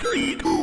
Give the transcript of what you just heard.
Three, two,